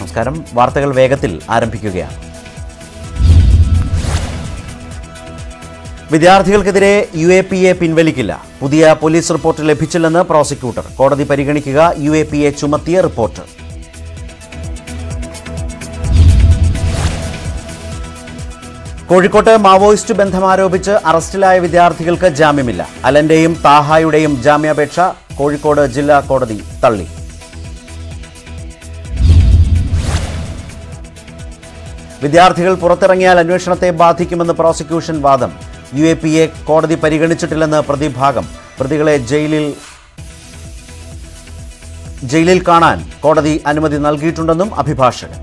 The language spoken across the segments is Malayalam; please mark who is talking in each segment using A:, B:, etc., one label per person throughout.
A: നമസ്കാരം. വാർത്തകൾ വേഗത്തിൽ ആരംഭിക്കുകയാണ്. വിദ്യാർത്ഥികൾക്കെതിരെ യു എ പി എ പിൻവലിക്കില്ല. പുതിയ പോലീസ് റിപ്പോർട്ട് ലഭിച്ചില്ലെന്ന് പ്രോസിക്യൂട്ടർ. കോടതി പരിഗണിക്കുക യു എ പി എ ചുമത്തിയ റിപ്പോർട്ട്. കോഴിക്കോട്ട് മാവോയിസ്റ്റ് ബന്ധം ആരോപിച്ച് അറസ്റ്റിലായ വിദ്യാർത്ഥികൾക്ക് ജാമ്യമില്ല. അലന്റെയും താഹായുടെയും ജാമ്യാപേക്ഷ കോഴിക്കോട് ജില്ലാ കോടതി തള്ളി. വിദ്യാർത്ഥികൾ പുറത്തിറങ്ങിയാൽ അന്വേഷണത്തെ ബാധിക്കുമെന്ന് പ്രോസിക്യൂഷൻ വാദം. യു എ കോടതി പരിഗണിച്ചിട്ടില്ലെന്ന് പ്രതിഭാഗം. പ്രതികളെ ജയിലിൽ ജയിലിൽ കാണാൻ കോടതി അനുമതി നൽകിയിട്ടുണ്ടെന്നും അഭിഭാഷകൻ.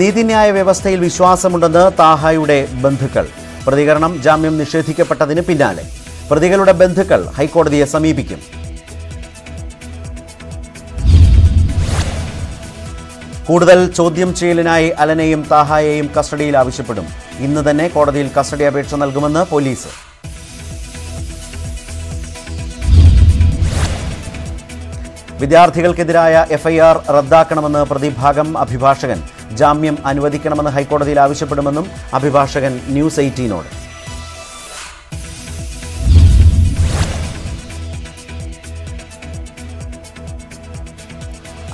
A: നീതിന്യായ വ്യവസ്ഥയിൽ വിശ്വാസമുണ്ടെന്ന് താഹയുടെ ബന്ധുക്കൾ. പ്രതികരണം ജാമ്യം നിഷേധിക്കപ്പെട്ടതിന് പിന്നാലെ. പ്രതികളുടെ ബന്ധുക്കൾ ഹൈക്കോടതിയെ സമീപിക്കും. കൂടുതൽ ചോദ്യം ചെയ്യലിനായി അലനെയും താഹായെയും കസ്റ്റഡിയിൽ ആവശ്യപ്പെടും. ഇന്ന് തന്നെ കോടതിയിൽ കസ്റ്റഡി അപേക്ഷ നൽകുമെന്ന് പോലീസ്. വിദ്യാർത്ഥികൾക്കെതിരായ എഫ്ഐആർ റദ്ദാക്കണമെന്ന് പ്രതിഭാഗം അഭിഭാഷകൻ. ജാമ്യം അനുവദിക്കണമെന്ന് ഹൈക്കോടതിയിൽ ആവശ്യപ്പെടുമെന്നും അഭിഭാഷകൻ ന്യൂസ് എയ്റ്റീനോട്.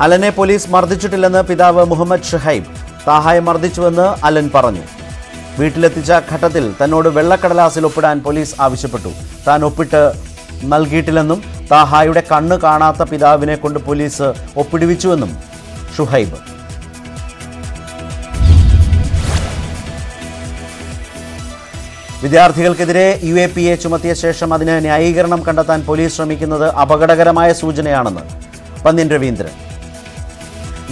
A: അലനെ പോലീസ് മർദ്ദിച്ചിട്ടില്ലെന്ന് പിതാവ് മുഹമ്മദ് ഷുഹൈബ്. താഹായെ മർദ്ദിച്ചുവെന്ന് അലൻ പറഞ്ഞു. വീട്ടിലെത്തിച്ച ഘട്ടത്തിൽ തന്നോട് വെള്ളക്കടലാസിൽ ഒപ്പിടാൻ പോലീസ് ആവശ്യപ്പെട്ടു. താൻ ഒപ്പിട്ട് നൽകിയിട്ടില്ലെന്നും താഹായുടെ കണ്ണ് കാണാത്ത പിതാവിനെ കൊണ്ട് പോലീസ് ഒപ്പിടുവിച്ചുവെന്നും ഷുഹൈബ്. വിദ്യാർത്ഥികൾക്കെതിരെ യു എ പി എ ചുമത്തിയ ശേഷം അതിന് ന്യായീകരണം കണ്ടെത്താൻ പോലീസ് ശ്രമിക്കുന്നത് അപകടകരമായ സൂചനയാണെന്ന് Pannyan Raveendran.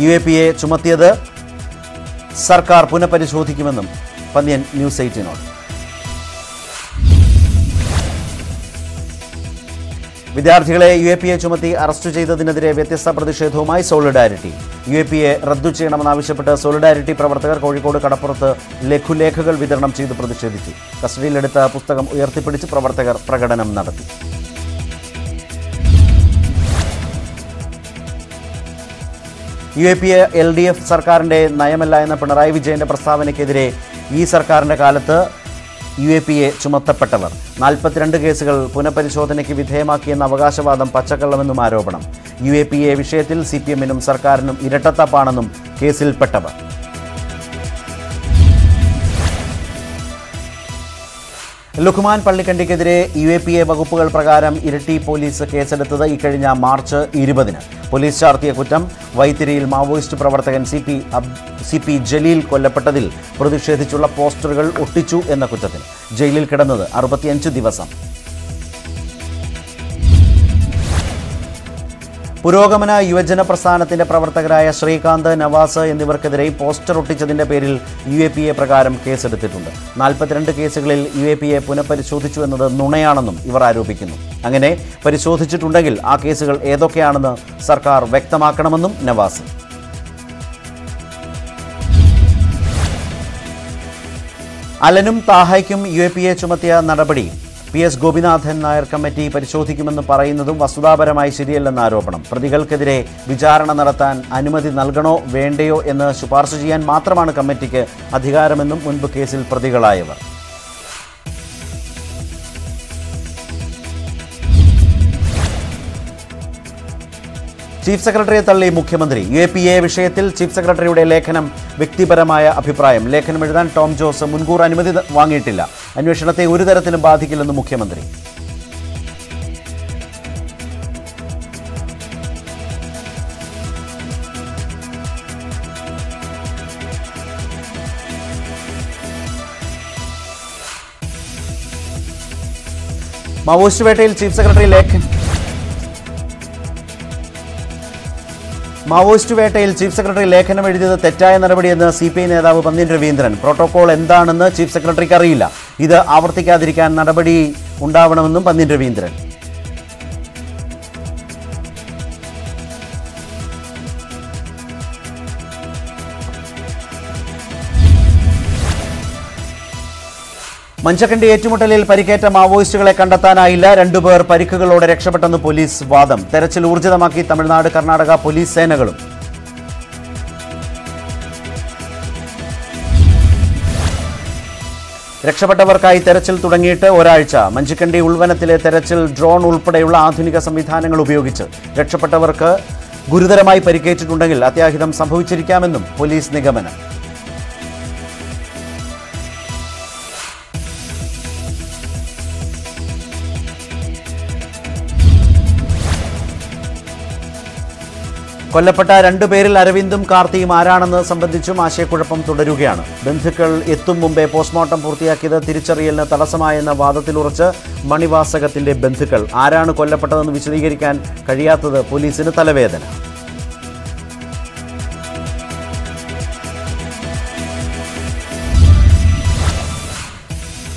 A: U A P A ചുമത്തിയത് സർക്കാർ പുനഃപരിശോധിക്കുമെന്നും പന്ത്യൻ ന്യൂസ് എയ്റ്റീനോട്. വിദ്യാർത്ഥികളെ യു എ പി എ ചുമത്തി അറസ്റ്റ് ചെയ്തതിനെതിരെ വ്യത്യസ്ത പ്രതിഷേധവുമായി Solidarity. U A P A റദ്ദു ചെയ്യണമെന്നാവശ്യപ്പെട്ട് സോളിഡാരിറ്റി പ്രവർത്തകർ കോഴിക്കോട് കടപ്പുറത്ത് ലഘുലേഖകൾ വിതരണം ചെയ്ത് പ്രതിഷേധിച്ചു. കസ്റ്റഡിയിലെടുത്ത പുസ്തകം ഉയർത്തിപ്പിടിച്ച് പ്രവർത്തകർ പ്രകടനം നടത്തി. U A P L D F സർക്കാരിന്റെ നയമല്ല എന്ന പിണറായി വിജയന്റെ പ്രസ്താവനയ്ക്കെതിരെ ഈ സർക്കാരിന്റെ കാലത്ത് യു എ പി എ ചുമത്തപ്പെട്ടവർ. നാൽപ്പത്തിരണ്ട് കേസുകൾ പുനഃപരിശോധനയ്ക്ക് വിധേയമാക്കിയെന്ന അവകാശവാദം പച്ചക്കള്ളമെന്നും ആരോപണം. യു എ പി എ വിഷയത്തിൽ സി പി എമ്മിനും സർക്കാരിനും ഇരട്ടത്തപ്പാണെന്നും കേസിൽപ്പെട്ടവർ. ലുഖ്മാൻ പള്ളിക്കണ്ടിക്കെതിരെ യു എ പി എ വകുപ്പുകൾ പ്രകാരം ഇരട്ടി പോലീസ് കേസെടുത്തത് ഇക്കഴിഞ്ഞ മാർച്ച് ഇരുപതിന്. പോലീസ് ചാർത്തിയ കുറ്റം വൈത്തിരിയിൽ മാവോയിസ്റ്റ് പ്രവർത്തകൻ C P C P Jaleel കൊല്ലപ്പെട്ടതിൽ പ്രതിഷേധിച്ചുള്ള പോസ്റ്ററുകൾ ഒട്ടിച്ചു എന്ന കുറ്റത്തിൽ ജയിലിൽ കിടന്നത് അറുപത്തിയഞ്ച് ദിവസം. പുരോഗമന യുവജന പ്രസ്ഥാനത്തിന്റെ പ്രവർത്തകരായ ശ്രീകാന്ത് നവാസ് എന്നിവർക്കെതിരെ പോസ്റ്റർ ഒട്ടിച്ചതിന്റെ പേരിൽ യു എ പി എ പ്രകാരം കേസെടുത്തിട്ടുണ്ട്. നാൽപ്പത്തിരണ്ട് കേസുകളിൽ യു എ പി എ പുനഃപരിശോധിച്ചു എന്നത് നുണയാണെന്നും ഇവർ ആരോപിക്കുന്നു. അങ്ങനെ പരിശോധിച്ചിട്ടുണ്ടെങ്കിൽ ആ കേസുകൾ ഏതൊക്കെയാണെന്ന് സർക്കാർ വ്യക്തമാക്കണമെന്നും നവാസ്. അലനും താഹയ്ക്കും യു എ പി എ ചുമത്തിയ നടപടി P S Gopinathan Nair committee പരിശോധിക്കുമെന്ന് പറയുന്നതും വസ്തുതാപരമായി ശരിയല്ലെന്ന ആരോപണം. പ്രതികൾക്കെതിരെ വിചാരണ നടത്താൻ അനുമതി നൽകണോ വേണ്ടയോ എന്ന് ശുപാർശ ചെയ്യാൻ മാത്രമാണ് കമ്മിറ്റിക്ക് അധികാരമെന്നും മുൻപ് കേസിൽ പ്രതികളായവർ. ചീഫ് സെക്രട്ടറിയെ തള്ളി മുഖ്യമന്ത്രി. യു എ പി എ വിഷയത്തിൽ ചീഫ് സെക്രട്ടറിയുടെ ലേഖനം വ്യക്തിപരമായ അഭിപ്രായം. ലേഖനം എഴുതാൻ ടോം ജോസ് മുൻകൂർ അനുമതി വാങ്ങിയിട്ടില്ല. അന്വേഷണത്തെ ഒരു തരത്തിലും ബാധിക്കില്ലെന്ന് മുഖ്യമന്ത്രി. മാവോയിസ്റ്റ് വേട്ടയിൽ ചീഫ് സെക്രട്ടറി ലേഖൻ മാവോയിസ്റ്റ് വേട്ടയിൽ ചീഫ് സെക്രട്ടറി ലേഖനം എഴുതിയത് തെറ്റായ നടപടിയെന്ന് സി പി ഐ നേതാവ് പന്ന്യൻ രവീന്ദ്രൻ. പ്രോട്ടോകോൾ എന്താണെന്ന് ചീഫ് സെക്രട്ടറിക്ക് അറിയില്ല. ഇത് ആവർത്തിക്കാതിരിക്കാൻ നടപടി ഉണ്ടാവണമെന്നും പന്ന്യൻ രവീന്ദ്രൻ. മഞ്ചക്കണ്ടി ഏറ്റുമുട്ടലിൽ പരിക്കേറ്റ മാവോയിസ്റ്റുകളെ കണ്ടെത്താനായില്ല. രണ്ടുപേർ പരിക്കുകളോടെ രക്ഷപ്പെട്ടെന്ന് പോലീസ് വാദം. തെരച്ചിൽ ഊർജിതമാക്കി തമിഴ്നാട് കർണാടക പോലീസ് സേനകളും. രക്ഷപ്പെട്ടവർക്കായി തെരച്ചിൽ തുടങ്ങിയിട്ട് ഒരാഴ്ച. മഞ്ചക്കണ്ടി ഉൾവനത്തിലെ തെരച്ചിൽ ഡ്രോൺ ഉൾപ്പെടെയുള്ള ആധുനിക സംവിധാനങ്ങൾ ഉപയോഗിച്ച് രക്ഷപ്പെട്ടവർക്ക് ഗുരുതരമായി പരിക്കേറ്റിട്ടുണ്ടെങ്കിൽ അത്യാഹിതം സംഭവിച്ചിരിക്കാമെന്നും പോലീസ് നിഗമനം. കൊല്ലപ്പെട്ട രണ്ടു പേരിൽ അരവിന്ദും കാർത്തിയും ആരാണെന്ന് സംബന്ധിച്ചും ആശയക്കുഴപ്പം തുടരുകയാണ്. ബന്ധുക്കൾ എത്തും മുമ്പേ പോസ്റ്റ്മോർട്ടം പൂർത്തിയാക്കിയത് തിരിച്ചറിയലിന് തടസ്സമായെന്ന വാദത്തിലുറച്ച് മണിവാസകത്തിന്റെ ബന്ധുക്കൾ ആരാണ് കൊല്ലപ്പെട്ടതെന്ന് വിശദീകരിക്കാൻ കഴിയാത്തത് പോലീസിന് തലവേദന.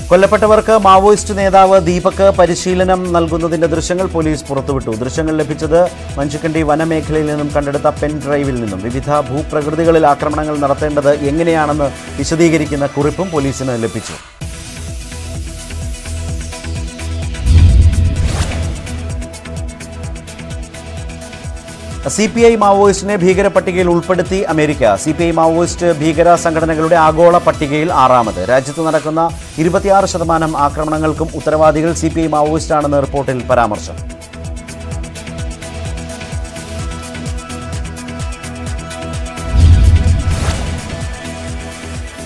A: കൊല്ലപ്പെട്ടവർക്ക് മാവോയിസ്റ്റ് നേതാവ് ദീപക് പരിശീലനം നൽകുന്നതിന്റെ ദൃശ്യങ്ങൾ പോലീസ് പുറത്തുവിട്ടു. ദൃശ്യങ്ങൾ ലഭിച്ചത് മഞ്ചുക്കണ്ടി വനമേഖലയിൽ നിന്നും കണ്ടെടുത്ത പെൻ ഡ്രൈവിൽ നിന്നും. വിവിധ ഭൂപ്രകൃതികളിൽ ആക്രമണങ്ങൾ നടത്തേണ്ടത് എങ്ങനെയാണെന്ന് വിശദീകരിക്കുന്ന കുറിപ്പും പോലീസിന് ലഭിച്ചു. സി പി ഐ മാവോയിസ്റ്റിനെ ഭീകര പട്ടികയിൽ ഉൾപ്പെടുത്തി America. C P I Maoist ഭീകര സംഘടനകളുടെ ആഗോള പട്ടികയിൽ ആറാമത്. രാജ്യത്ത് നടക്കുന്ന ഇരുപത്തിയാറ് ശതമാനം ആക്രമണങ്ങൾക്കും ഉത്തരവാദികൾ സി പി ഐ മാവോയിസ്റ്റാണെന്ന് റിപ്പോർട്ടിൽ പരാമർശം.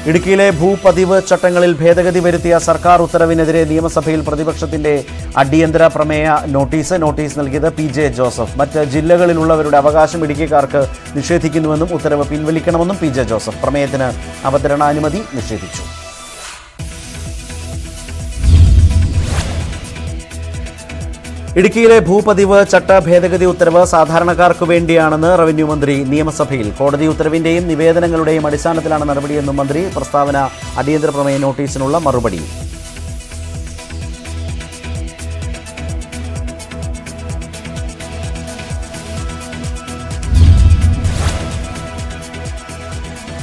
A: ഇടുക്കിയിലെ ഭൂപതിവ് ചട്ടങ്ങളിൽ ഭേദഗതി വരുത്തിയ സർക്കാർ ഉത്തരവിനെതിരെ നിയമസഭയിൽ പ്രതിപക്ഷത്തിന്റെ അടിയന്തര പ്രമേയ നോട്ടീസ് നോട്ടീസ് നൽകിയത് പി ജെ ജോസഫ്. മറ്റ് ജില്ലകളിലുള്ളവരുടെ അവകാശം ഇടുക്കിക്കാർക്ക് നിഷേധിക്കുന്നുവെന്നും ഉത്തരവ് പിൻവലിക്കണമെന്നും പി ജെ ജോസഫ്. പ്രമേയത്തിന് അവതരണാനുമതി നിഷേധിച്ചു. ഇടുക്കിയിലെ ഭൂപതിവ് ചട്ട ഭേദഗതി ഉത്തരവ് സാധാരണക്കാർക്ക് വേണ്ടിയാണെന്ന് റവന്യൂ മന്ത്രി നിയമസഭയിൽ. കോടതി ഉത്തരവിന്റെയും നിവേദനങ്ങളുടെയും അടിസ്ഥാനത്തിലാണ് നടപടിയെന്നും മന്ത്രി പ്രസ്താവന അടിയന്തര പ്രമേയ നോട്ടീസിനുള്ള മറുപടി.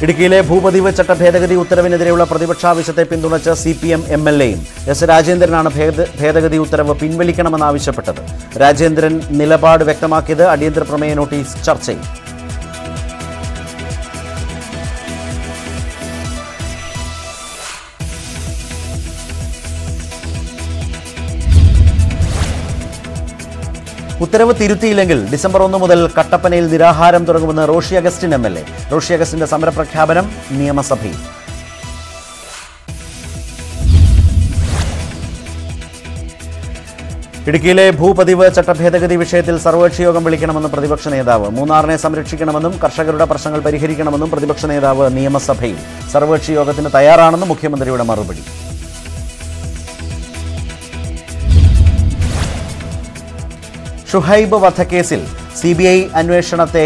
A: ഇടുക്കിയിലെ ഭൂപതിവ് ചട്ട ഭേദഗതി ഉത്തരവിനെതിരെയുള്ള പ്രതിപക്ഷാവശ്യത്തെ പിന്തുണച്ച് C P M M L എയും എസ് രാജേന്ദ്രനാണ് ഭേദ ഭേദഗതി ഉത്തരവ് പിൻവലിക്കണമെന്നാവശ്യപ്പെട്ടത്. രാജേന്ദ്രൻ നിലപാട് വ്യക്തമാക്കിയത് അടിയന്തര പ്രമേയ നോട്ടീസ് ചർച്ചയിൽ. ഉത്തരവ് തിരുത്തിയില്ലെങ്കിൽ ഡിസംബർ ഒന്ന് മുതൽ കട്ടപ്പനയിൽ നിരാഹാരം തുടങ്ങുമെന്ന് Roshy Augustine M L A. Roshy അഗസ്റ്റിന്റെ സമരപ്രഖ്യാപനം നിയമസഭയിൽ. ഇടുക്കിയിലെ ഭൂപതിവ് ചട്ടഭേദഗതി വിഷയത്തിൽ സർവകക്ഷി യോഗം വിളിക്കണമെന്ന് പ്രതിപക്ഷ നേതാവ്. മൂന്നാറിനെ സംരക്ഷിക്കണമെന്നും കർഷകരുടെ പ്രശ്നങ്ങൾ പരിഹരിക്കണമെന്നും പ്രതിപക്ഷ നേതാവ് നിയമസഭയിൽ. സർവകക്ഷി യോഗത്തിന് തയ്യാറാണെന്ന് മുഖ്യമന്ത്രിയുടെ മറുപടി. ഷുഹൈബ് വധക്കേസിൽ സി ബി ഐ അന്വേഷണത്തെ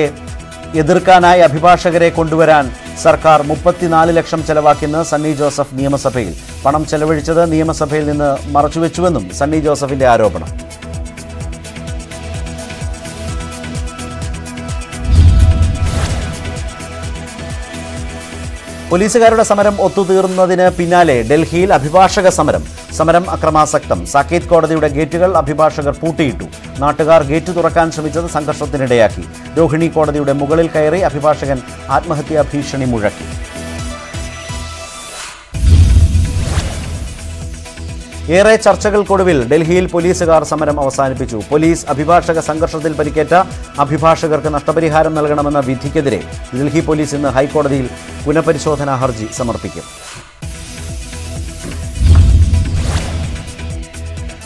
A: എതിർക്കാനായി അഭിഭാഷകരെ കൊണ്ടുവരാൻ സർക്കാർ മുപ്പത്തിനാല് ലക്ഷം ചെലവാക്കിയെന്ന് സണ്ണി ജോസഫ് നിയമസഭയിൽ പണം ചെലവഴിച്ചത് നിയമസഭയിൽ നിന്ന് മറച്ചുവെച്ചുവെന്നും സണ്ണി ജോസഫിന്റെ ആരോപണം. പോലീസുകാരുടെ സമരം ഒത്തുതീർന്നതിന് പിന്നാലെ ഡൽഹിയിൽ അഭിഭാഷക സമരം. സമരം അക്രമാസക്തം. സാക്കേത് കോടതിയുടെ ഗേറ്റുകൾ അഭിഭാഷകർ പൂട്ടിയിട്ടു. നാട്ടുകാർ ഗേറ്റ് തുറക്കാൻ ശ്രമിച്ചത് സംഘർഷത്തിനിടയാക്കി. രോഹിണി കോടതിയുടെ മുകളിൽ കയറി അഭിഭാഷകൻ ആത്മഹത്യാ ഭീഷണി മുഴക്കി. ഏറെ ചർച്ചകൾക്കൊടുവിൽ ഡൽഹിയിൽ പോലീസുകാർ സമരം അവസാനിപ്പിച്ചു. പോലീസ് അഭിഭാഷക സംഘർഷത്തിൽ പരിക്കേറ്റ അഭിഭാഷകർക്ക് നഷ്ടപരിഹാരം നൽകണമെന്ന വിധിക്കെതിരെ ഡൽഹി പോലീസ് ഇന്ന് ഹൈക്കോടതിയിൽ പുനഃപരിശോധനാ ഹർജി സമർപ്പിക്കും.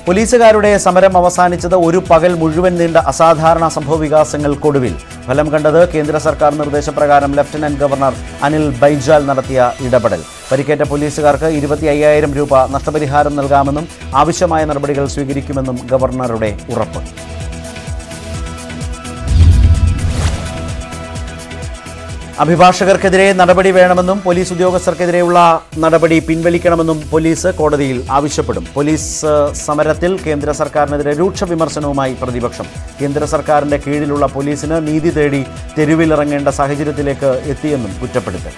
A: പോലീസുകാരുടെ സമരം അവസാനിച്ചത് ഒരു പകൽ മുഴുവൻ നീണ്ട അസാധാരണ സംഭവ വികാസങ്ങൾക്കൊടുവിൽ. ഫലം കണ്ടത് കേന്ദ്ര സർക്കാർ നിർദ്ദേശപ്രകാരം ലഫ്റ്റനന്റ് ഗവർണർ അനിൽ ബൈജാൽ നടത്തിയ ഇടപെടൽ. പരിക്കേറ്റ പോലീസുകാർക്ക് ഇരുപത്തി അയ്യായിരം രൂപ നഷ്ടപരിഹാരം നൽകാമെന്നും ആവശ്യമായ നടപടികൾ സ്വീകരിക്കുമെന്നും ഗവർണറുടെ ഉറപ്പ്. അഭിഭാഷകർക്കെതിരെ നടപടി വേണമെന്നും പോലീസ് ഉദ്യോഗസ്ഥർക്കെതിരെയുള്ള നടപടി പിൻവലിക്കണമെന്നും പോലീസ് കോടതിയിൽ ആവശ്യപ്പെടും. പോലീസ് സമരത്തിൽ കേന്ദ്ര സർക്കാരിനെതിരെ രൂക്ഷ വിമർശനവുമായി പ്രതിപക്ഷം. കേന്ദ്ര സർക്കാരിന്റെ കീഴിലുള്ള പോലീസിന് നീതി തേടി തെരുവിലിറങ്ങേണ്ട സാഹചര്യത്തിലേക്ക് എത്തിയെന്നും കുറ്റപ്പെടുത്തൽ.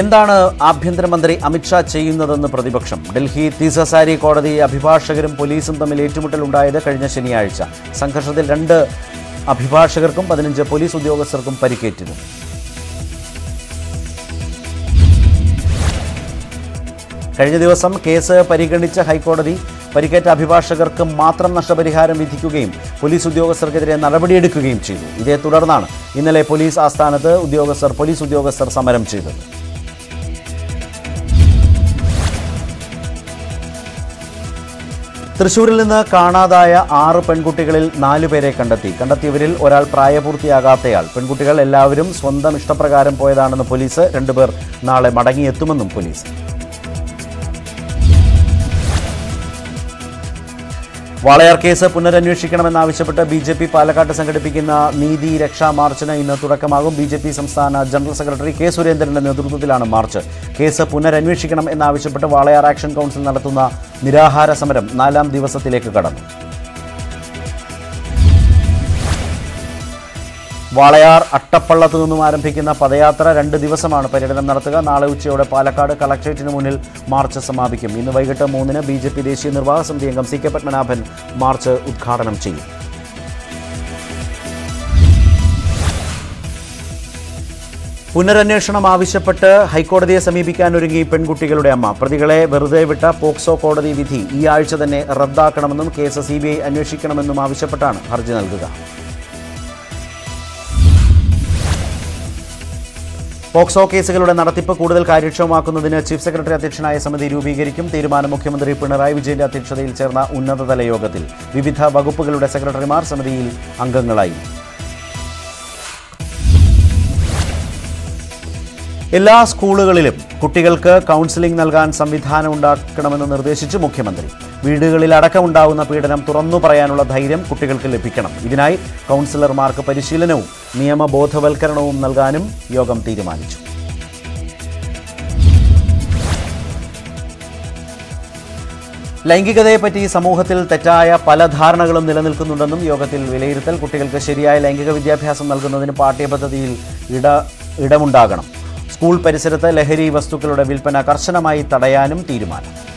A: എന്താണ് ആഭ്യന്തരമന്ത്രി അമിത്ഷാ ചെയ്യുന്നതെന്ന് പ്രതിപക്ഷം? ഡൽഹി തീസസാരി കോടതി അഭിഭാഷകരും പോലീസും തമ്മിൽ ഏറ്റുമുട്ടലുണ്ടായത് കഴിഞ്ഞ ശനിയാഴ്ച. സംഘർഷത്തിൽ രണ്ട് അഭിഭാഷകർക്കും പതിനഞ്ച് പോലീസ് ഉദ്യോഗസ്ഥർക്കും പരിക്കേറ്റിരുന്നു. കഴിഞ്ഞ ദിവസം കേസ് പരിഗണിച്ച ഹൈക്കോടതി പരിക്കേറ്റ അഭിഭാഷകർക്ക് മാത്രം നഷ്ടപരിഹാരം വിധിക്കുകയും പോലീസ് ഉദ്യോഗസ്ഥർക്കെതിരെ നടപടിയെടുക്കുകയും ചെയ്തു. ഇതേ തുടർന്നാണ് ഇന്നലെ പോലീസ് ആസ്ഥാനത്ത് ഉദ്യോഗസ്ഥർ പോലീസ് ഉദ്യോഗസ്ഥർ സമരം ചെയ്തത്. തൃശൂരിൽ നിന്ന് കാണാതായ ആറ് പെൺകുട്ടികളിൽ നാലുപേരെ കണ്ടെത്തി. കണ്ടെത്തിയവരിൽ ഒരാൾ പ്രായപൂർത്തിയാകാത്തയാൾ. പെൺകുട്ടികൾ എല്ലാവരും സ്വന്തം ഇഷ്ടപ്രകാരം പോയതാണെന്ന് പോലീസ് രണ്ടുപേർ നാളെ മടങ്ങിയെത്തുമെന്നും പോലീസ്. വാളയാർ കേസ് പുനരന്വേഷിക്കണമെന്നാവശ്യപ്പെട്ട് ബി ജെ പി പാലക്കാട്ട് സംഘടിപ്പിക്കുന്ന നീതി രക്ഷാ മാർച്ചിന് ഇന്ന് തുടക്കമാകും. ബി ജെ പി സംസ്ഥാന ജനറൽ സെക്രട്ടറി കെ സുരേന്ദ്രന്റെ നേതൃത്വത്തിലാണ് മാർച്ച്. കേസ് പുനരന്വേഷിക്കണം എന്നാവശ്യപ്പെട്ട് വാളയാർ ആക്ഷൻ കൗൺസിൽ നടത്തുന്ന നിരാഹാര സമരം നാലാം ദിവസത്തിലേക്ക് കടന്നു. വാളയാർ അട്ടപ്പള്ളത്തു നിന്നും ആരംഭിക്കുന്ന പദയാത്ര രണ്ട് ദിവസമാണ് പര്യടനം നടത്തുക. നാളെ ഉച്ചയോടെ പാലക്കാട് കളക്ട്രേറ്റിന് മുന്നിൽ മാർച്ച് സമാപിക്കും. ഇന്ന് വൈകിട്ട് മൂന്നിന് ബി ജെ പി ദേശീയ നിർവാഹക സമിതി അംഗം സി കെ പത്മനാഭൻ മാർച്ച് ഉദ്ഘാടനം ചെയ്യും. പുനരന്വേഷണം ആവശ്യപ്പെട്ട് ഹൈക്കോടതിയെ സമീപിക്കാനൊരുങ്ങി പെൺകുട്ടികളുടെ അമ്മ. പ്രതികളെ വെറുതെ വിട്ട പോക്സോ കോടതി വിധി ഈ ആഴ്ച തന്നെ റദ്ദാക്കണമെന്നും കേസ് സി ബി ഐ അന്വേഷിക്കണമെന്നും ആവശ്യപ്പെട്ടാണ് ഹർജി നൽകുക. പോക്സോ കേസുകളുടെ നടത്തിപ്പ് കൂടുതൽ കാര്യക്ഷമമാക്കുന്നതിന് ചീഫ് സെക്രട്ടറി അധ്യക്ഷനായ സമിതി രൂപീകരിക്കും. തീരുമാനം മുഖ്യമന്ത്രി പിണറായി വിജയന്റെ അധ്യക്ഷതയിൽ ചേർന്ന ഉന്നതതല യോഗത്തിൽ വിവിധ വകുപ്പുകളുടെ സെക്രട്ടറിമാർ സമിതിയിൽ അംഗങ്ങളായി. എല്ലാ സ്കൂളുകളിലും കുട്ടികൾക്ക് കൗൺസിലിംഗ് നൽകാൻ സംവിധാനം ഉണ്ടാക്കണമെന്ന് നിർദ്ദേശിച്ചു മുഖ്യമന്ത്രി. വീടുകളിൽ അടക്കമുണ്ടാകുന്ന പീഡനം തുറന്നു പറയാനുള്ള ധൈര്യം കുട്ടികൾക്ക് ലഭിക്കണം. ഇതിനായി കൗൺസിലർമാർക്ക് പരിശീലനവും നിയമബോധവൽക്കരണവും നൽകാനും യോഗം തീരുമാനിച്ചു. ലൈംഗികതയെപ്പറ്റി സമൂഹത്തിൽ തെറ്റായ പല ധാരണകളും നിലനിൽക്കുന്നുണ്ടെന്നും യോഗത്തിൽ വിലയിരുത്തൽ കുട്ടികൾക്ക് ശരിയായ ലൈംഗിക വിദ്യാഭ്യാസം നൽകുന്നതിന് പാഠ്യപദ്ധതിയിൽ ഇട ഇടമുണ്ടാകണം. സ്കൂൾ പരിസരത്ത് ലഹരി വസ്തുക്കളുടെ വിൽപ്പന കർശനമായി തടയാനും തീരുമാനം.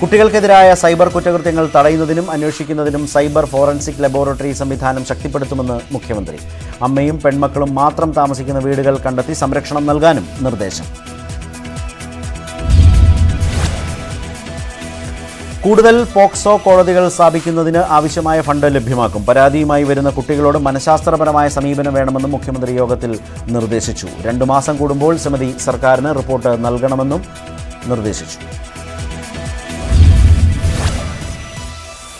A: കുട്ടികൾക്കെതിരായ സൈബർ കുറ്റകൃത്യങ്ങൾ തടയുന്നതിനും അന്വേഷിക്കുന്നതിനും സൈബർ ഫോറൻസിക് ലബോറട്ടറി സംവിധാനം ശക്തിപ്പെടുത്തുമെന്ന് മുഖ്യമന്ത്രി. അമ്മയും പെൺമക്കളും മാത്രം താമസിക്കുന്ന വീടുകൾ കണ്ടെത്തി സംരക്ഷണം നൽകാനും നിർദ്ദേശം. കൂടുതൽ പോക്സോ കോടതികൾ സ്ഥാപിക്കുന്നതിന് ആവശ്യമായ ഫണ്ട് ലഭ്യമാക്കും. പരാതിയുമായി വരുന്ന കുട്ടികളോട് മനഃശാസ്ത്രപരമായ സമീപനം വേണമെന്നും മുഖ്യമന്ത്രി യോഗത്തിൽ നിർദ്ദേശിച്ചു. രണ്ടു മാസം കൂടുമ്പോൾ സമിതി സർക്കാരിന് റിപ്പോർട്ട് നൽകണമെന്നും നിർദ്ദേശിച്ചു.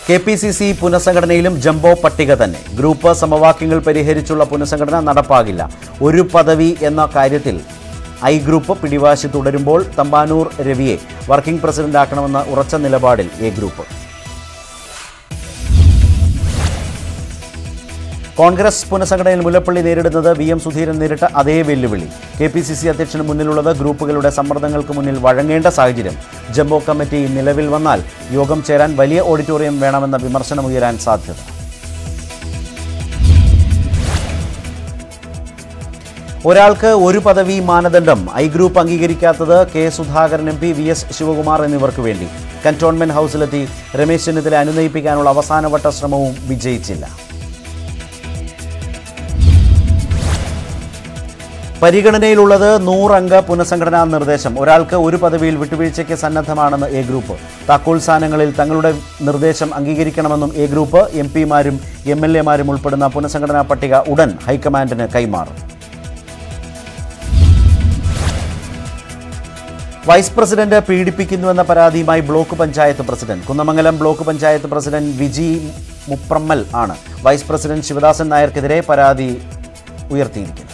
A: കെ പി സി സി പുനഃസംഘടനയിലും ജംബോ പട്ടിക തന്നെ. ഗ്രൂപ്പ് സമവാക്യങ്ങൾ പരിഹരിച്ചുള്ള പുനഃസംഘടന നടപ്പാകില്ല. ഒരു പദവി എന്ന കാര്യത്തിൽ ഐ ഗ്രൂപ്പ് പിടിവാശി തുടരുമ്പോൾ തമ്പാനൂർ രവിയെ വർക്കിംഗ് പ്രസിഡന്റാക്കണമെന്ന ഉറച്ച നിലപാടിൽ എ ഗ്രൂപ്പ്. കോൺഗ്രസ് പുനഃസംഘടനയിൽ മുല്ലപ്പള്ളി നേരിടുന്നത് വി എം സുധീരൻ നേരിട്ട അതേ വെല്ലുവിളി. കെ പി സി സി അധ്യക്ഷന് മുന്നിലുള്ളത് ഗ്രൂപ്പുകളുടെ സമ്മർദ്ദങ്ങൾക്ക് മുന്നിൽ വഴങ്ങേണ്ട സാഹചര്യം. ജംബോ കമ്മിറ്റി നിലവിൽ വന്നാൽ യോഗം ചേരാൻ വലിയ ഓഡിറ്റോറിയം വേണമെന്ന വിമർശനമുയരാൻ സാധ്യത. ഒരാൾക്ക് ഒരു പദവി മാനദണ്ഡം. I group അംഗീകരിക്കാത്തത് K Sudhakaran M P V S Sivakumar എന്നിവർക്ക് വേണ്ടി. കന്റോൺമെന്റ് ഹൗസിലെത്തി രമേശ് ചെന്നിത്തല അനുനയിപ്പിക്കാനുള്ള അവസാനവട്ട ശ്രമവും വിജയിച്ചില്ല. പരിഗണനയിലുള്ളത് നൂറംഗ പുനഃസംഘടനാ നിർദ്ദേശം. ഒരാൾക്ക് ഒരു പദവിയിൽ വിട്ടുവീഴ്ചയ്ക്ക് സന്നദ്ധമാണെന്ന് എ ഗ്രൂപ്പ്. താക്കോൽ സ്ഥാനങ്ങളിൽ തങ്ങളുടെ നിർദ്ദേശം അംഗീകരിക്കണമെന്നും എ ഗ്രൂപ്പ് എം പിമാരും എം എൽ എമാരും ഉൾപ്പെടുന്ന പുനഃസംഘടനാ പട്ടിക ഉടൻ ഹൈക്കമാൻഡിന് കൈമാറും. വൈസ് പ്രസിഡന്റ് പീഡിപ്പിക്കുന്നുവെന്ന പരാതിയുമായി block panchayat president. Kunnamangalam block panchayat president Viji Muprammal ആണ് വൈസ് പ്രസിഡന്റ് ശിവദാസൻ നായർക്കെതിരെ പരാതി ഉയർത്തിയിരിക്കുന്നത്.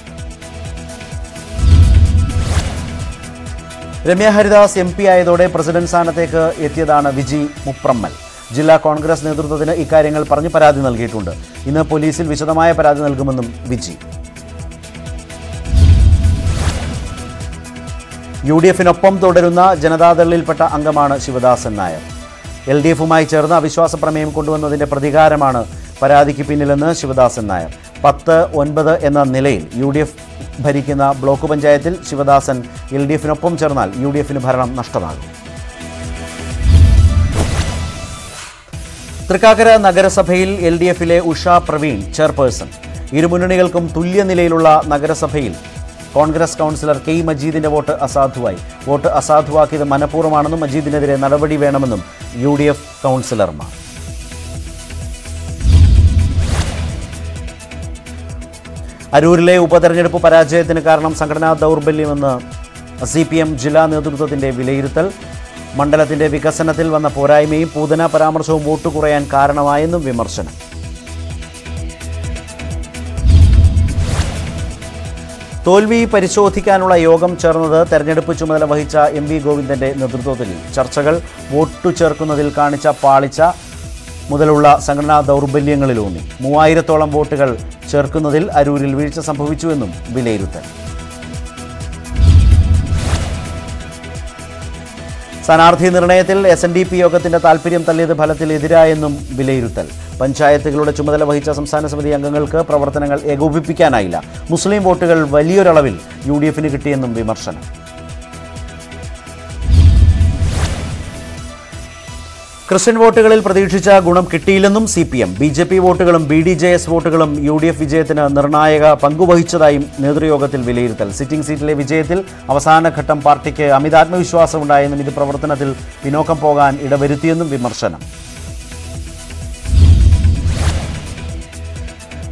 A: രമ്യ ഹരിദാസ് എം പി ആയതോടെ പ്രസിഡന്റ് സ്ഥാനത്തേക്ക് എത്തിയതാണ് വിജി മുപ്രമ്മൽ. ജില്ലാ കോൺഗ്രസ് നേതൃത്വത്തിന് ഇക്കാര്യങ്ങൾ പറഞ്ഞ് പരാതി നൽകിയിട്ടുണ്ട്. ഇന്ന് പോലീസിൽ വിശദമായ പരാതി നൽകുമെന്നും വിജി. യു ഡി എഫിനൊപ്പം തുടരുന്ന ജനതാദളിൽപ്പെട്ട അംഗമാണ് ശിവദാസൻ നായർ. എൽ ഡി എഫുമായി ചേർന്ന് അവിശ്വാസ പ്രമേയം കൊണ്ടുവന്നതിന്റെ പ്രതികാരമാണ് പരാതിക്ക് പിന്നിലെന്ന് ശിവദാസൻ നായർ. പത്ത് ഒൻപത് എന്ന നിലയിൽ യു ഡി എഫ് ഭരിക്കുന്ന ബ്ലോക്ക് പഞ്ചായത്തിൽ ശിവദാസൻ എൽ ഡി എഫിനൊപ്പം ചേർന്നാൽ യു ഡി എഫിന് ഭരണം നഷ്ടമാകും. തൃക്കാക്കര നഗരസഭയിൽ എൽ ഡി എഫിലെ ഉഷ പ്രവീൺ ചെയർപേഴ്സൺ. ഇരുമുന്നണികൾക്കും തുല്യ നിലയിലുള്ള നഗരസഭയിൽ കോൺഗ്രസ് കൗൺസിലർ കെ മജീദിന്റെ വോട്ട് അസാധുവായി. വോട്ട് അസാധുവാക്കിയത് മനഃപൂർവമാണെന്നും മജീദിനെതിരെ നടപടി വേണമെന്നും യു ഡി എഫ് കൗൺസിലർമാർ. അരൂരിലെ ഉപതെരഞ്ഞെടുപ്പ് പരാജയത്തിന് കാരണം സംഘടനാ ദൗർബല്യമെന്ന് സി പി എം ജില്ലാ നേതൃത്വത്തിന്റെ വിലയിരുത്തൽ. മണ്ഡലത്തിന്റെ വികസനത്തിൽ വന്ന പോരായ്മയും പൂതന പരാമർശവും വോട്ട് കുറയാൻ കാരണമായെന്നും വിമർശനം. തോൽവി പരിശോധിക്കാനുള്ള യോഗം ചേർന്നത് തെരഞ്ഞെടുപ്പ് ചുമതല വഹിച്ച എം വി ഗോവിന്ദന്റെ നേതൃത്വത്തിൽ. ചർച്ചകൾ വോട്ടു ചേർക്കുന്നതിൽ കാണിച്ച പാളിച്ച മുതലുള്ള സംഘടനാ ദൗർബല്യങ്ങളിലൂന്നി. മൂവായിരത്തോളം വോട്ടുകൾ ചേർക്കുന്നതിൽ അരൂരിൽ വീഴ്ച സംഭവിച്ചുവെന്നും വിലയിരുത്തൽ. സ്ഥാനാർത്ഥി നിർണയത്തിൽ എസ് എൻ ഡി പി യോഗത്തിന്റെ താൽപര്യം തള്ളിയത് ഫലത്തിൽ എതിരായെന്നും വിലയിരുത്തൽ. പഞ്ചായത്തുകളുടെ ചുമതല വഹിച്ച സംസ്ഥാന സമിതി അംഗങ്ങൾക്ക് പ്രവർത്തനങ്ങൾ ഏകോപിപ്പിക്കാനായില്ല. മുസ്ലിം വോട്ടുകൾ വലിയൊരളവിൽ യു ഡി എഫിന് കിട്ടിയെന്നും വിമർശനം. ക്രിസ്ത്യൻ വോട്ടുകളിൽ പ്രതീക്ഷിച്ച ഗുണം കിട്ടിയില്ലെന്നും C P M B J P വോട്ടുകളും B D J S വോട്ടുകളും യു ഡി എഫ് വിജയത്തിന് നിർണായക പങ്കുവഹിച്ചതായും നേതൃയോഗത്തിൽ വിലയിരുത്തൽ. സിറ്റിംഗ് സീറ്റിലെ വിജയത്തിൽ അവസാനഘട്ടം പാർട്ടിക്ക് അമിതാത്മവിശ്വാസമുണ്ടായെന്നും ഇത് പ്രവർത്തനത്തിൽ പിന്നോക്കം പോകാൻ ഇടവരുത്തിയെന്നും വിമർശനം.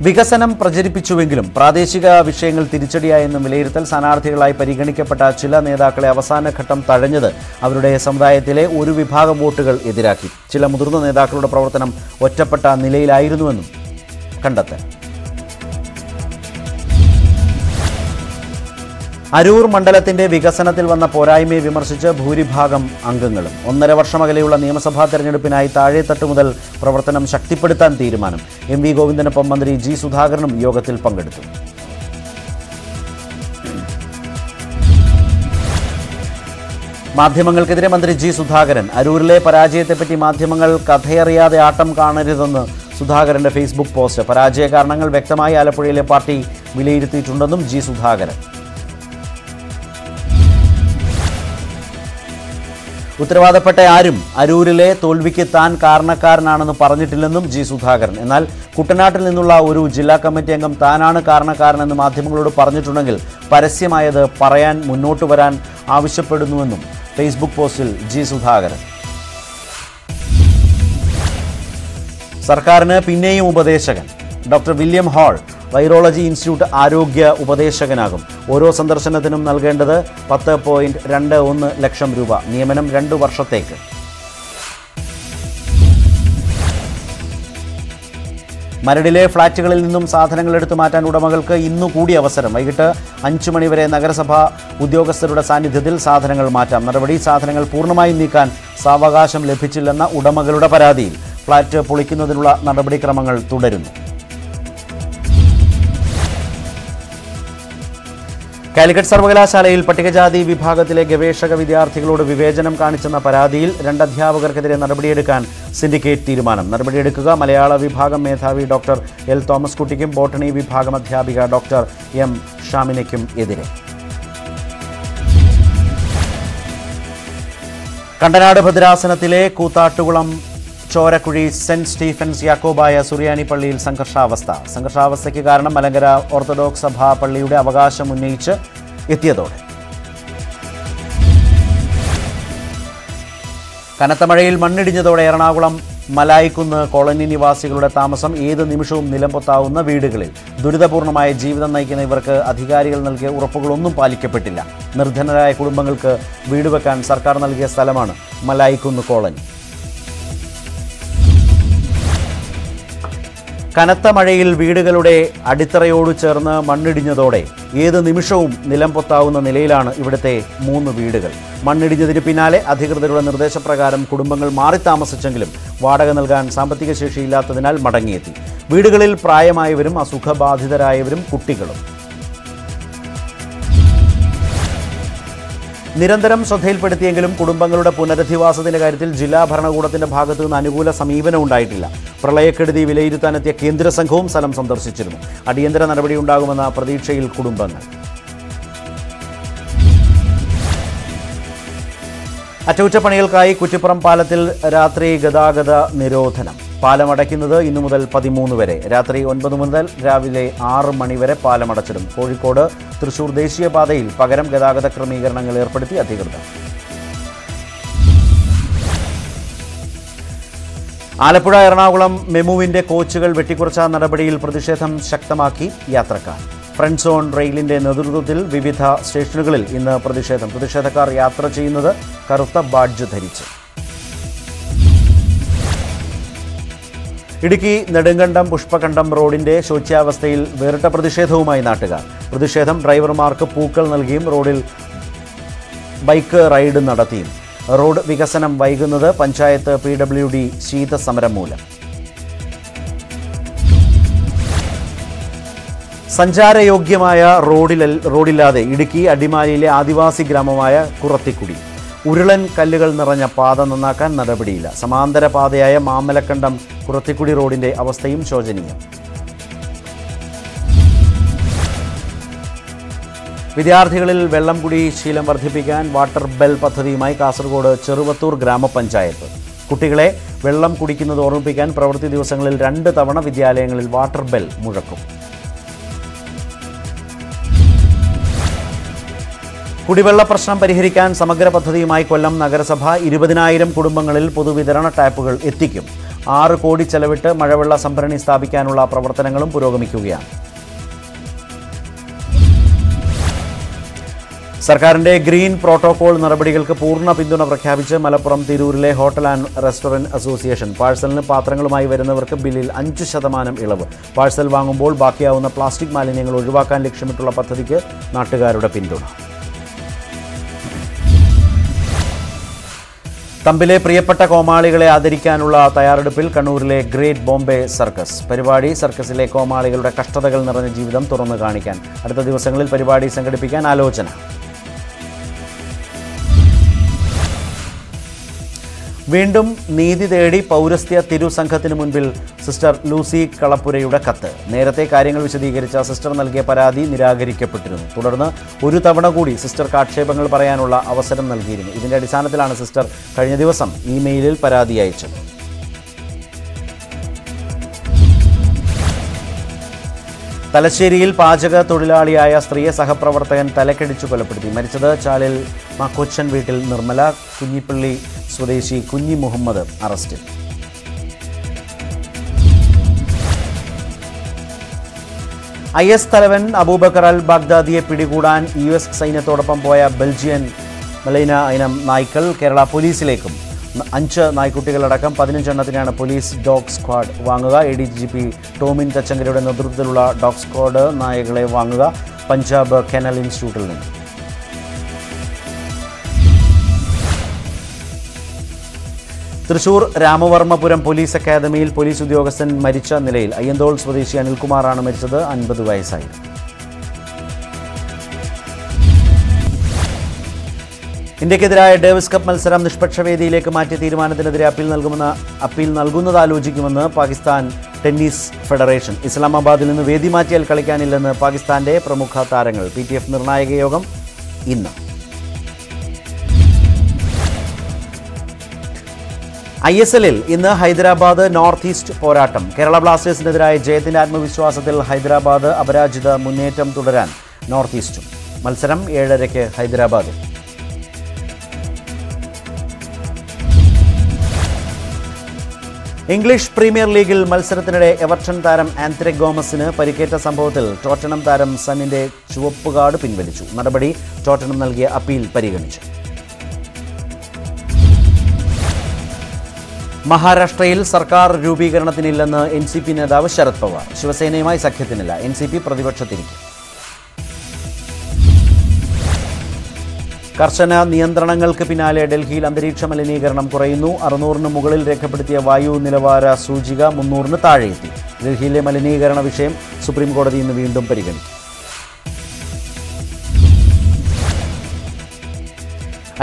A: വികസനം പ്രചരിപ്പിച്ചുവെങ്കിലും പ്രാദേശിക വിഷയങ്ങൾ തിരിച്ചടിയായെന്നും വിലയിരുത്തൽ സ്ഥാനാർത്ഥികളായി പരിഗണിക്കപ്പെട്ട ചില നേതാക്കളെ അവസാനഘട്ടം തഴഞ്ഞത് അവരുടെ സമുദായത്തിലെ ഒരു വിഭാഗം വോട്ടുകൾ എതിരാക്കി. ചില മുതിർന്ന നേതാക്കളുടെ പ്രവർത്തനം ഒറ്റപ്പെട്ട നിലയിലായിരുന്നുവെന്നും കണ്ടെത്തൽ. അരൂർ മണ്ഡലത്തിന്റെ വികസനത്തിൽ വന്ന പോരായ്മയെ വിമർശിച്ച് ഭൂരിഭാഗം അംഗങ്ങളും. ഒന്നര വർഷമകലെയുള്ള നിയമസഭാ തെരഞ്ഞെടുപ്പിനായി താഴെത്തട്ട് മുതൽ പ്രവർത്തനം ശക്തിപ്പെടുത്താൻ തീരുമാനം എം വി ഗോവിന്ദനൊപ്പം മന്ത്രി ജി സുധാകരനും യോഗത്തിൽ പങ്കെടുത്തു. മാധ്യമങ്ങൾക്കെതിരെ മന്ത്രി ജി സുധാകരൻ. അരൂരിലെ പരാജയത്തെപ്പറ്റി മാധ്യമങ്ങൾ കഥയറിയാതെ ആട്ടം കാണരുതെന്ന് സുധാകരന്റെ ഫേസ്ബുക്ക് പോസ്റ്റ്. പരാജയ കാരണങ്ങൾ വ്യക്തമായി ആലപ്പുഴയിലെ പാർട്ടി വിലയിരുത്തിയിട്ടുണ്ടെന്നും ജി സുധാകരൻ. ഉത്തരവാദപ്പെട്ട ആരും അരൂരിലെ തോൽവിക്ക് താൻ കാരണക്കാരനാണെന്ന് പറഞ്ഞിട്ടില്ലെന്നും ജി സുധാകരൻ. എന്നാൽ കുട്ടനാട്ടിൽ നിന്നുള്ള ഒരു ജില്ലാ കമ്മിറ്റി അംഗം താനാണ് കാരണക്കാരനെന്ന് മാധ്യമങ്ങളോട് പറഞ്ഞിട്ടുണ്ടെങ്കിൽ പരസ്യമായത് പറയാൻ മുന്നോട്ട് വരാൻ ആവശ്യപ്പെടുന്നുവെന്നും ഫേസ്ബുക്ക് പോസ്റ്റിൽ ജി സുധാകരൻ. സർക്കാരിന് പിന്നെയും ഉപദേശകൻ. Doctor William Hall virology institute ആരോഗ്യ ഉപദേശകനാകും. ഓരോ സന്ദർശനത്തിനും നൽകേണ്ടത് പത്ത് പോയിന്റ് രണ്ട് ഒന്ന് ലക്ഷം രൂപ. നിയമനം രണ്ടു വർഷത്തേക്ക്. മരടിലെ ഫ്ളാറ്റുകളിൽ നിന്നും സാധനങ്ങൾ എടുത്തു മാറ്റാൻ ഉടമകൾക്ക് ഇന്നു കൂടി അവസരം. വൈകിട്ട് അഞ്ചു മണിവരെ നഗരസഭാ ഉദ്യോഗസ്ഥരുടെ സാന്നിധ്യത്തിൽ സാധനങ്ങൾ മാറ്റാം. നടപടി സാധനങ്ങൾ പൂർണമായും നീക്കാൻ സാവകാശം ലഭിച്ചില്ലെന്ന ഉടമകളുടെ പരാതിയിൽ ഫ്ളാറ്റ് പൊളിക്കുന്നതിനുള്ള നടപടിക്രമങ്ങൾ തുടരുന്നു. കാലിക്കറ്റ് സർവകലാശാലയിൽ പട്ടികജാതി വിഭാഗത്തിലെ ഗവേഷക വിദ്യാർത്ഥികളോട് വിവേചനം കാണിച്ചെന്ന പരാതിയിൽ രണ്ട് അധ്യാപകർക്കെതിരെ നടപടിയെടുക്കാൻ സിൻഡിക്കേറ്റ് തീരുമാനം. നടപടിയെടുക്കുക മലയാള വിഭാഗം മേധാവി ഡോക്ടർ എൽ തോമസ് കുട്ടിക്കും ബോട്ടണി വിഭാഗം അധ്യാപിക ഡോക്ടർ എം ഷാമിനയ്ക്കും എതിരെ. കണ്ടനാട് ഭദ്രാസനത്തിലെ കൂത്താട്ടുകുളം ചോരക്കുഴി സെന്റ് സ്റ്റീഫൻസ് യാക്കോബായ സുറിയാനി പള്ളിയിൽ സംഘർഷാവസ്ഥ. സംഘർഷാവസ്ഥയ്ക്ക് കാരണം മലങ്കര ഓർത്തഡോക്സ് സഭാ പള്ളിയുടെ അവകാശം ഉന്നയിച്ച് എത്തിയതോടെ. കനത്ത മഴയിൽ മണ്ണിടിഞ്ഞതോടെ എറണാകുളം മലായിക്കുന്ന് കോളനി നിവാസികളുടെ താമസം ഏത് നിമിഷവും നിലംപൊത്താവുന്ന വീടുകളിൽ. ദുരിതപൂർണമായ ജീവിതം നയിക്കുന്ന ഇവർക്ക് അധികാരികൾ നൽകിയ ഉറപ്പുകളൊന്നും പാലിക്കപ്പെട്ടില്ല. നിർധനരായ കുടുംബങ്ങൾക്ക് വീട് വെക്കാൻ സർക്കാർ നൽകിയ സ്ഥലമാണ് മലായിക്കുന്ന് കോളനി. കനത്ത മഴയിൽ വീടുകളുടെ അടിത്തറയോട് ചേർന്ന് മണ്ണിടിഞ്ഞതോടെ ഏത് നിമിഷവും നിലം പൊത്താവുന്ന നിലയിലാണ് ഇവിടുത്തെ മൂന്ന് വീടുകൾ. മണ്ണിടിഞ്ഞതിന് പിന്നാലെ അധികൃതരുടെ നിർദ്ദേശപ്രകാരം കുടുംബങ്ങൾ മാറി താമസിച്ചെങ്കിലും വാടക നൽകാൻ സാമ്പത്തിക ശേഷിയില്ലാത്തതിനാൽ മടങ്ങിയെത്തി. വീടുകളിൽ പ്രായമായവരും അസുഖബാധിതരായവരും കുട്ടികളും. നിരന്തരം ശ്രദ്ധയിൽപ്പെടുത്തിയെങ്കിലും കുടുംബങ്ങളുടെ പുനരധിവാസത്തിന്റെ കാര്യത്തിൽ ജില്ലാ ഭരണകൂടത്തിന്റെ ഭാഗത്തു നിന്ന് അനുകൂല സമീപനം ഉണ്ടായിട്ടില്ല. പ്രളയക്കെടുതി വിലയിരുത്താനെത്തിയ കേന്ദ്ര സംഘവും സ്ഥലം സന്ദർശിച്ചിരുന്നു. അടിയന്തര നടപടിയുണ്ടാകുമെന്ന പ്രതീക്ഷയിൽ കുടുംബങ്ങൾ. അറ്റകുറ്റപ്പണികൾക്കായി കുറ്റിപ്പുറം പാലത്തിൽ രാത്രി ഗതാഗത നിരോധനം. പാലം അടയ്ക്കുന്നത് ഇന്നു മുതൽ പതിമൂന്ന് വരെ. രാത്രി ഒൻപത് മുതൽ രാവിലെ ആറ് മണിവരെ പാലം അടച്ചിടും കോഴിക്കോട് തൃശൂർ ദേശീയപാതയിൽ പകരം ഗതാഗത ക്രമീകരണങ്ങൾ ഏർപ്പെടുത്തി അധികൃതർ. ആലപ്പുഴ എറണാകുളം മെമുവിന്റെ കോച്ചുകൾ വെട്ടിക്കുറച്ച നടപടിയിൽ പ്രതിഷേധം ശക്തമാക്കി യാത്രക്കാർ. ഫ്രണ്ട് സോൺ റെയിലിന്റെ നേതൃത്വത്തിൽ വിവിധ സ്റ്റേഷനുകളിൽ ഇന്ന് പ്രതിഷേധം. പ്രതിഷേധക്കാർ യാത്ര ചെയ്യുന്നത് കറുത്ത ബാഡ്ജ് ധരിച്ച്. ഇടുക്കി നെടുങ്കണ്ടം പുഷ്പകണ്ഠം റോഡിന്റെ ശോച്യാവസ്ഥയിൽ വേറിട്ട പ്രതിഷേധവുമായി നാട്ടുകാർ പ്രതിഷേധം ഡ്രൈവർമാർക്ക് പൂക്കൾ നൽകിയും റോഡിൽ ബൈക്ക് റൈഡ് നടത്തിയും. റോഡ് വികസനം വൈകുന്നത് പഞ്ചായത്ത് പി ഡബ്ല്യു ഡി ശീതസമരം മൂലം. സഞ്ചാരയോഗ്യമായ റോഡിൽ റോഡില്ലാതെ ഇടുക്കി അടിമാലിയിലെ ആദിവാസി ഗ്രാമമായ കുറത്തിക്കുടി. ഉരുളൻ കല്ലുകൾ നിറഞ്ഞ പാത നന്നാക്കാൻ നടപടിയില്ല. സമാന്തര പാതയായ മാമലക്കണ്ടം കുറത്തിക്കുടി റോഡിന്റെ അവസ്ഥയും ശോചനീയം. വിദ്യാർത്ഥികളിൽ വെള്ളം കുടി ശീലം വർദ്ധിപ്പിക്കാൻ വാട്ടർ ബെൽ പദ്ധതിയുമായി കാസർഗോഡ് ചെറുവത്തൂർ ഗ്രാമപഞ്ചായത്ത്. കുട്ടികളെ വെള്ളം കുടിക്കുന്നത് ഓർമ്മിപ്പിക്കാൻ പ്രവൃത്തി ദിവസങ്ങളിൽ രണ്ട് തവണ വിദ്യാലയങ്ങളിൽ വാട്ടർ ബെൽ മുഴക്കും. കുടിവെള്ള പ്രശ്നം പരിഹരിക്കാൻ സമഗ്ര പദ്ധതിയുമായി കൊല്ലം നഗരസഭ ഇരുപതിനായിരം കുടുംബങ്ങളിൽ പൊതുവിതരണ ടാപ്പുകൾ എത്തിക്കും. ആറ് കോടി ചെലവിട്ട് മഴവെള്ള സംഭരണി സ്ഥാപിക്കാനുള്ള പ്രവർത്തനങ്ങളും പുരോഗമിക്കുകയാണ്. സർക്കാരിന്റെ ഗ്രീൻ പ്രോട്ടോകോൾ നടപടികൾക്ക് പൂർണ പിന്തുണ പ്രഖ്യാപിച്ച് മലപ്പുറം തിരൂരിലെ ഹോട്ടൽ ആൻഡ് റെസ്റ്റോറന്റ് അസോസിയേഷൻ പാഴ്സലിന് പാത്രങ്ങളുമായി വരുന്നവർക്ക് ബില്ലിൽ അഞ്ച് ശതമാനം ഇളവ്. പാഴ്സൽ വാങ്ങുമ്പോൾ ബാക്കിയാവുന്ന പ്ലാസ്റ്റിക് മാലിന്യങ്ങൾ ഒഴിവാക്കാൻ ലക്ഷ്യമിട്ടുള്ള പദ്ധതിക്ക് നാട്ടുകാരുടെ പിന്തുണ. തമ്പിലെ പ്രിയപ്പെട്ട കോമാളികളെ ആദരിക്കാനുള്ള തയ്യാറെടുപ്പിൽ കണ്ണൂരിലെ ഗ്രേറ്റ് ബോംബെ സർക്കസ്. പരിപാടി സർക്കസിലെ കോമാളികളുടെ കഷ്ടതകൾ നിറഞ്ഞ ജീവിതം തുറന്നു കാണിക്കാൻ അടുത്ത ദിവസങ്ങളിൽ പരിപാടി സംഘടിപ്പിക്കാൻ ആലോചന. വീണ്ടും നീതി തേടി പൗരസ്ത്യ തിരുസംഘത്തിന് മുൻപിൽ സിസ്റ്റർ ലൂസി കളപ്പുരയുടെ കത്ത്. നേരത്തെ കാര്യങ്ങൾ വിശദീകരിച്ച സിസ്റ്റർ നൽകിയ പരാതി നിരാകരിക്കപ്പെട്ടിരുന്നു. തുടർന്ന് ഒരു തവണ കൂടി സിസ്റ്റർക്ക് ആക്ഷേപങ്ങൾ പറയാനുള്ള അവസരം നൽകിയിരുന്നു. ഇതിന്റെ അടിസ്ഥാനത്തിലാണ് സിസ്റ്റർ കഴിഞ്ഞ ദിവസം ഇമെയിലിൽ പരാതി അയച്ചത്. തലശ്ശേരിയിൽ പാചക തൊഴിലാളിയായ സ്ത്രീയെ സഹപ്രവർത്തകൻ തലക്കടിച്ചു കൊലപ്പെടുത്തി. മരിച്ചത് ചാലിൽ മക്കൊച്ചൻ വീട്ടിൽ നിർമ്മല കുഞ്ഞിപ്പള്ളി സ്വദേശി കുഞ്ഞി മുഹമ്മദ് അറസ്റ്റിൽ ഐ എസ് തലവൻ അബൂബക്കർ അൽ ബാഗ്ദാദിയെ പിടികൂടാൻ യു എസ് സൈന്യത്തോടൊപ്പം പോയ ബെൽജിയൻ മലൈന ഇനം നായ്ക്കൾ കേരള പോലീസിലേക്കും അഞ്ച് നായ്ക്കുട്ടികളടക്കം പതിനഞ്ചെണ്ണത്തിനാണ് പോലീസ് ഡോഗ് സ്ക്വാഡ് വാങ്ങുക. A D G P Tomin തച്ചങ്കരയുടെ നേതൃത്വത്തിലുള്ള ഡോഗ് സ്ക്വാഡ് നായകളെ വാങ്ങുക. പഞ്ചാബ് കെനൽ ഇൻസ്റ്റിറ്റ്യൂട്ടിൽ നിന്ന്. തൃശൂർ രാമവർമ്മപുരം പോലീസ് അക്കാദമിയിൽ പോലീസ് ഉദ്യോഗസ്ഥൻ മരിച്ച നിലയിൽ അയ്യന്തോൾ സ്വദേശി അനിൽകുമാറാണ് മരിച്ചത്. അൻപത് വയസ്സായി ഇന്ത്യക്കെതിരായ ഡേവിസ് കപ്പ് മത്സരം നിഷ്പക്ഷ വേദിയിലേക്ക് മാറ്റിയ തീരുമാനത്തിനെതിരെ അപ്പീൽ നൽകുമെന്ന് അപ്പീൽ നൽകുന്നത് ആലോചിക്കുമെന്ന് പാകിസ്ഥാൻ ടെന്നീസ് ഫെഡറേഷൻ. ഇസ്ലാമാബാദിൽ നിന്ന് വേദി മാറ്റിയാൽ കളിക്കാനില്ലെന്ന് പാകിസ്ഥാന്റെ പ്രമുഖ താരങ്ങൾ. പി ടി എഫ് നിർണായക യോഗം ഇന്ന്. ഐ എസ് എല്ലിൽ ഇന്ന് ഹൈദരാബാദ് നോർത്ത് ഈസ്റ്റ് പോരാട്ടം. കേരള ബ്ലാസ്റ്റേഴ്സിനെതിരായ ജയത്തിന്റെ ആത്മവിശ്വാസത്തിൽ ഹൈദരാബാദ് അപരാജിത മുന്നേറ്റം തുടരാൻ നോർത്ത് ഈസ്റ്റും. മത്സരം ഏഴരയ്ക്ക് ഹൈദരാബാദിൽ. ഇംഗ്ലീഷ് പ്രീമിയർ ലീഗിൽ മത്സരത്തിനിടെ എവർട്ടൺ താരം ആന്ത്രിക് ഗോമസിന് പരിക്കേറ്റ സംഭവത്തിൽ ടോട്ടനം താരം സണ്ണിന്റെ കാർഡ് പിൻവലിച്ചു. നടപടി ടോട്ടനം നൽകിയ അപ്പീൽ പരിഗണിച്ചു. മഹാരാഷ്ട്രയിൽ സർക്കാർ രൂപീകരണത്തിനില്ലെന്ന് എൻ സി പി നേതാവ് ശരത് പവാർ. ശിവസേനയുമായി സഖ്യത്തിനില്ല. എൻ സി പി പ്രതിപക്ഷത്തിരിക്കും. കർശന നിയന്ത്രണങ്ങൾക്ക് പിന്നാലെ ഡൽഹിയിൽ അന്തരീക്ഷ മലിനീകരണം കുറയുന്നു. അറുന്നൂറിന് മുകളിൽ രേഖപ്പെടുത്തിയ വായു നിലവാര സൂചിക മുന്നൂറിന് താഴെയെത്തി. ഡൽഹിയിലെ മലിനീകരണ വിഷയം സുപ്രീം കോടതി ഇന്ന് വീണ്ടും പരിഗണിക്കും.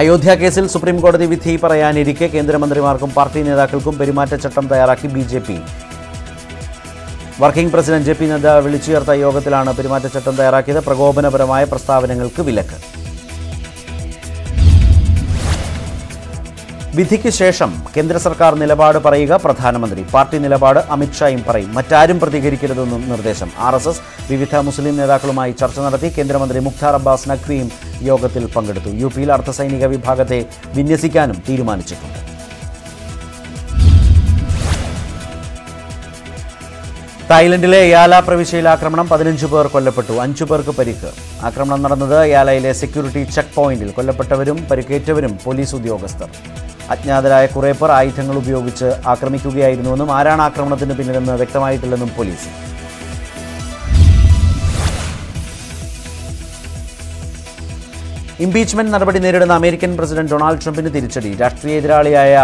A: അയോധ്യ കേസിൽ സുപ്രീം കോടതി വിധി പറയാനിരിക്കെ കേന്ദ്രമന്ത്രിമാർക്കും പാർട്ടി നേതാക്കൾക്കും പെരുമാറ്റച്ചട്ടം തയ്യാറാക്കി B J P. Working president J P Nadda വിളിച്ചു ചേർത്ത യോഗത്തിലാണ് പെരുമാറ്റച്ചട്ടം തയ്യാറാക്കിയത്. പ്രകോപനപരമായ പ്രസ്താവനകൾക്ക് വിലക്ക്. വിധിക്ക് ശേഷം കേന്ദ്ര സർക്കാർ നിലപാട് പറയുക പ്രധാനമന്ത്രി. പാർട്ടി നിലപാട് അമിത്ഷായും പറയും. മറ്റാരും പ്രതികരിക്കരുതെന്നും നിർദ്ദേശം. ആർ എസ് എസ് വിവിധ മുസ്ലിം നേതാക്കളുമായി ചർച്ച നടത്തി കേന്ദ്രമന്ത്രി മുഖ്താർ അബ്ബാസ് നഖ്വിയും യോഗത്തിൽ പങ്കെടുത്തു. യു പിയിൽ അർദ്ധസൈനിക വിഭാഗത്തെ വിന്യസിക്കാനും തീരുമാനിച്ചിട്ടുണ്ട്. തായ്ലൻഡിലെ യാല പ്രവിശ്യയിൽ ആക്രമണം പതിനഞ്ച് പേർ കൊല്ലപ്പെട്ടു. അഞ്ചു പേർക്ക് പരിക്ക്. ആക്രമണം നടന്നത് യാലയിലെ സെക്യൂരിറ്റി ചെക്ക് പോയിന്റിൽ. കൊല്ലപ്പെട്ടവരും പരിക്കേറ്റവരും പോലീസ് ഉദ്യോഗസ്ഥർ. അജ്ഞാതരായ കുറേ പേർ ആയുധങ്ങൾ ഉപയോഗിച്ച് ആക്രമിക്കുകയായിരുന്നുവെന്നും ആരാണ് ആക്രമണത്തിന് പിന്നിലെന്ന് വ്യക്തമായിട്ടില്ലെന്നും പോലീസ്. ഇംപീച്ച്മെന്റ് നടപടി നേരിടുന്ന അമേരിക്കൻ പ്രസിഡന്റ് ഡൊണാൾഡ് ട്രംപിന് തിരിച്ചടി. രാഷ്ട്രീയ എതിരാളിയായ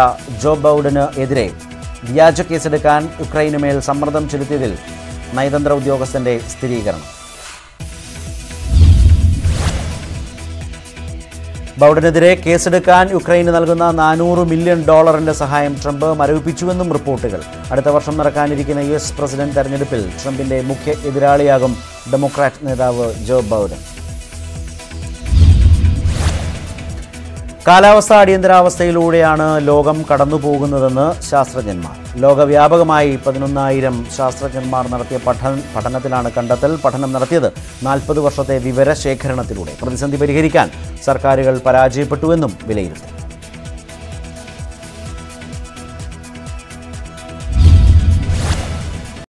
A: ജോ ബൗഡന് എതിരെ വ്യാജ കേസെടുക്കാൻ യുക്രൈനുമേൽ സമ്മർദ്ദം ചെലുത്തിയതിൽ നയതന്ത്ര ഉദ്യോഗസ്ഥന്റെ സ്ഥിരീകരണം. ബൗഡനെതിരെ കേസെടുക്കാൻ യുക്രൈന് നൽകുന്ന നാനൂറ് മില്യൺ ഡോളറിന്റെ സഹായം ട്രംപ് മരവിപ്പിച്ചുവെന്നും റിപ്പോർട്ടുകൾ. അടുത്ത വർഷം നടക്കാനിരിക്കുന്ന യു എസ് പ്രസിഡന്റ് തെരഞ്ഞെടുപ്പിൽ ട്രംപിന്റെ മുഖ്യ എതിരാളിയാകും ഡെമോക്രാറ്റ് നേതാവ് ജോ ബൗഡൻ. കാലാവസ്ഥാ അടിയന്തരാവസ്ഥയിലൂടെയാണ് ലോകം കടന്നുപോകുന്നതെന്ന് ശാസ്ത്രജ്ഞന്മാർ. ലോകവ്യാപകമായി പതിനൊന്നായിരം ശാസ്ത്രജ്ഞന്മാർ നടത്തിയ പഠന പഠനത്തിലാണ് കണ്ടെത്തൽ. പഠനം നടത്തിയത് നാൽപ്പത് വർഷത്തെ വിവരശേഖരണത്തിലൂടെ. പ്രതിസന്ധി പരിഹരിക്കാൻ സർക്കാരുകൾ പരാജയപ്പെട്ടുവെന്നും വിലയിരുത്തി.